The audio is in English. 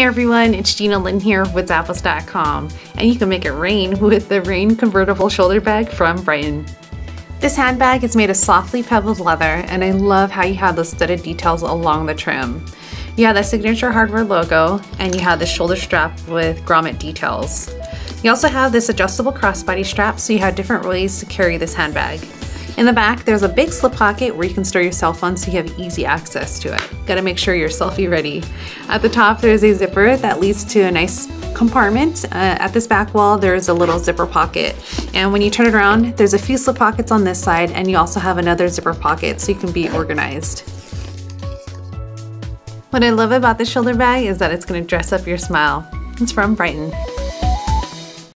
Hey everyone, it's Gina Lynn here with Zappos.com, and you can make it rain with the Raine Convertible Shoulder Bag from Brighton. This handbag is made of softly pebbled leather, and I love how you have the studded details along the trim. You have the signature hardware logo, and you have the shoulder strap with grommet details. You also have this adjustable crossbody strap, so you have different ways to carry this handbag. In the back, there's a big slip pocket where you can store your cell phone so you have easy access to it. Gotta make sure you're selfie ready. At the top, there's a zipper that leads to a nice compartment. Uh, at this back wall, there's a little zipper pocket. And when you turn it around, there's a few slip pockets on this side, and you also have another zipper pocket so you can be organized. What I love about the shoulder bag is that it's gonna dress up your smile. It's from Brighton.